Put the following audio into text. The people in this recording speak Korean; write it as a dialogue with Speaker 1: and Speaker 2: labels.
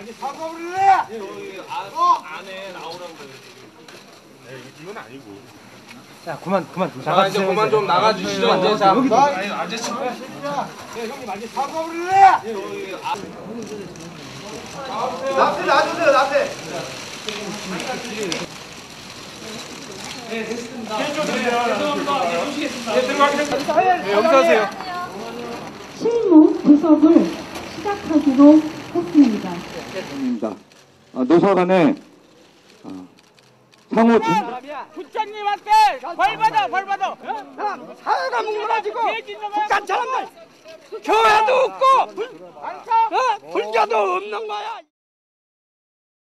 Speaker 1: 아니 사과 부르래! 저기 어? 안에 나오라고 네, 이건 아니고. 자 그만 그만 좀 아, 나가 이제 그만 좀 나가 주시죠. 이제 자 여기 아니 아저씨 네, 예 형님 아저씨 사과 부르래! 예. 여기 아 나한테
Speaker 2: 놔주세요 나한테. 네 됐습니다.
Speaker 1: 네, 네 죄송합니다. 예 모시겠습니다. 네 들어가겠습니다 네 여기서 하세요.
Speaker 3: 실무 분석을 시작하기로 했습니다.
Speaker 4: 입니다. 아, 노사간에 아, 상호 진 부처님한테 벌 받아
Speaker 3: 벌 받아.
Speaker 2: 사회가
Speaker 1: 뭉그러지고 북한
Speaker 2: 사람들
Speaker 1: 교회도 없고
Speaker 2: 불, 어?
Speaker 1: 불교도
Speaker 2: 없는 거야